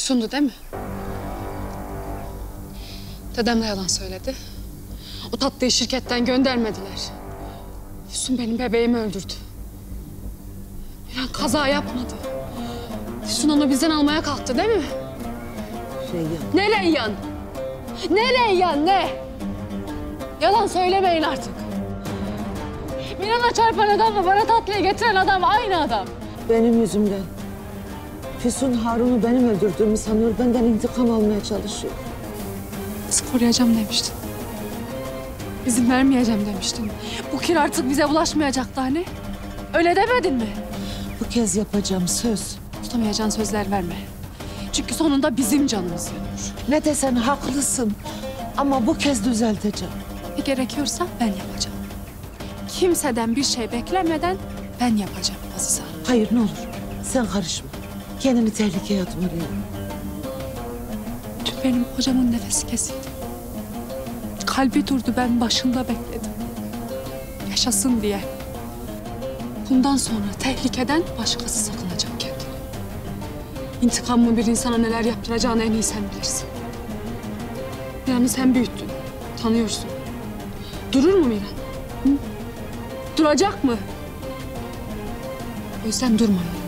Füsun'du değil mi? Dedem de yalan söyledi. O tatlıyı şirketten göndermediler. Füsun benim bebeğimi öldürdü. Miran kaza yapmadı. Füsun onu bizden almaya kalktı değil mi? Reyyan. Ne Reyyan? Ne Reyyan ne? Yalan söylemeyin artık. Miran'a çarpan adamla bana tatlıyı getiren adam aynı adam. Benim yüzümden. Füsun Harun'u benim öldürdüğümü sanıyor. Benden intikam almaya çalışıyor. Kızı koruyacağım demiştin. İzin vermeyeceğim demiştin. Bu kir artık bize bulaşmayacaktı hani. Öyle demedin mi? Bu kez yapacağım söz. Tutamayacağın sözler verme. Çünkü sonunda bizim canımız yanıyor. Ne desen haklısın. Ama bu kez düzelteceğim. Ne gerekiyorsa ben yapacağım. Kimseden bir şey beklemeden ben yapacağım Azize Hanım. Hayır ne olur. Sen karışma. Kendini tehlikeye atma Reyyan. Dün benim hocamın nefesi kesildi. Kalbi durdu ben başında bekledim. Yaşasın diye. Bundan sonra tehlikeden başkası sakınacak kendini. İntikamın bir insana neler yaptıracağını en iyi sen bilirsin. Miran'ı sen büyüttün. Tanıyorsun. Durur mu Miran? Hı? Duracak mı? O yüzden durma.